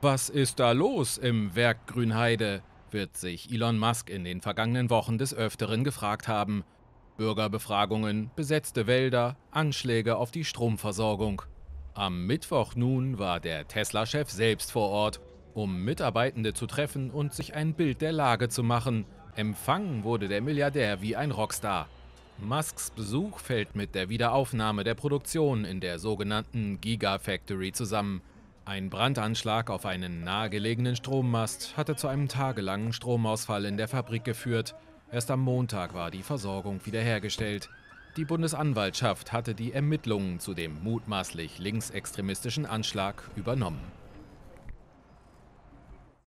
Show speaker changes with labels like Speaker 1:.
Speaker 1: Was ist da los im Werk Grünheide? wird sich Elon Musk in den vergangenen Wochen des Öfteren gefragt haben. Bürgerbefragungen, besetzte Wälder, Anschläge auf die Stromversorgung. Am Mittwoch nun war der Tesla-Chef selbst vor Ort, um Mitarbeitende zu treffen und sich ein Bild der Lage zu machen. Empfangen wurde der Milliardär wie ein Rockstar. Musks Besuch fällt mit der Wiederaufnahme der Produktion in der sogenannten Gigafactory zusammen. Ein Brandanschlag auf einen nahegelegenen Strommast hatte zu einem tagelangen Stromausfall in der Fabrik geführt. Erst am Montag war die Versorgung wiederhergestellt. Die Bundesanwaltschaft hatte die Ermittlungen zu dem mutmaßlich linksextremistischen Anschlag übernommen.